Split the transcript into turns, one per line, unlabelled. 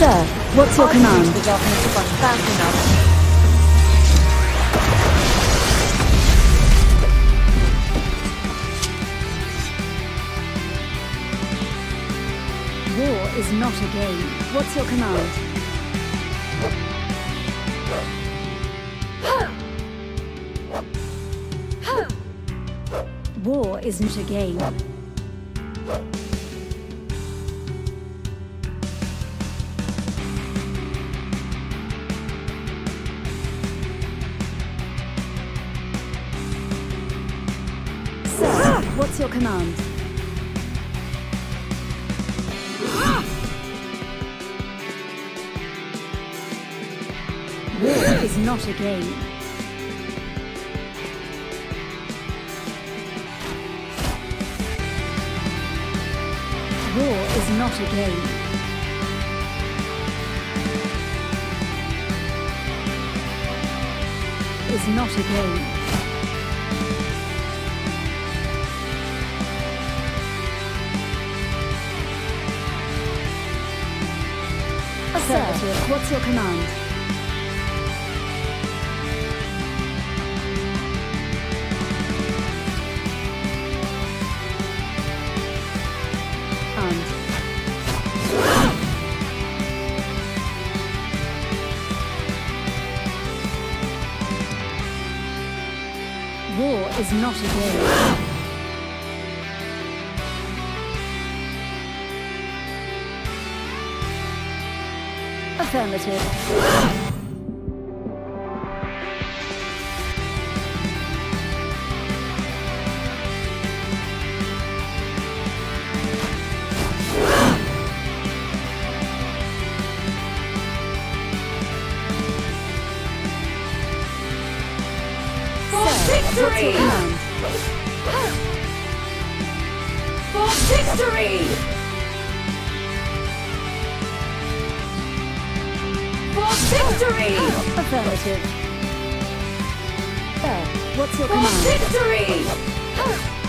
Sir, what's your command?
The darkness to fast enough.
War is not a game. What's your command? War isn't a game. What's your command? War is not a game. War is not a game. Is not a game. What's your command? And war is not a game. Affirmative.
For victory! For victory! Victory!
Affirmative. Sir, what's your
For
command?
victory!